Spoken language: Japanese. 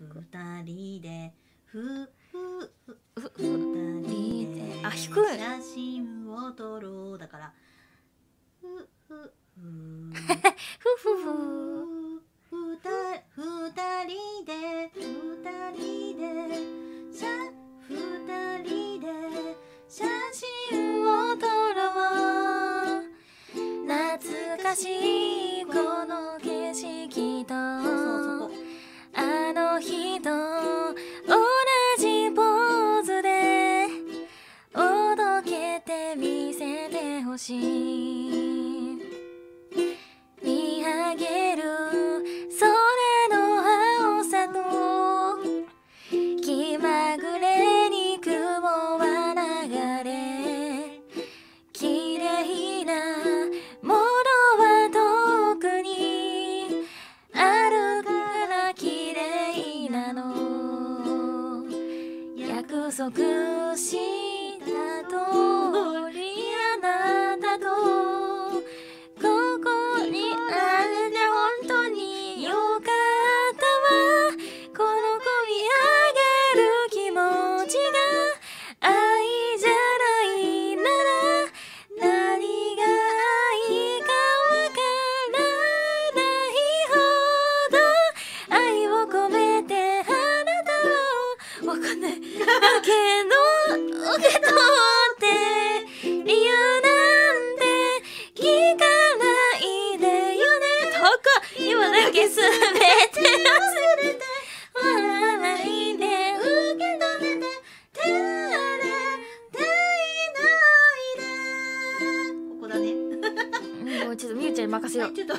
二人でふふふふ二人であ低い写真を撮ろうだからふふふふふふふた二人で二人でしゃ二人で写真を撮ろう懐かしいこの景色とほしい見上げる空の青さと気まぐれに雲は流れ綺麗なものは特にあるから綺麗なの約束した通わかんない。だけど、受け取って、理由なんて聞かないでよね。とか、今だけすべて忘れて、笑わないで、受け止めて、手洗っていないで。ここだね。もうちょっとみゆちゃんに任せよう。ちょっと